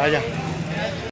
来一下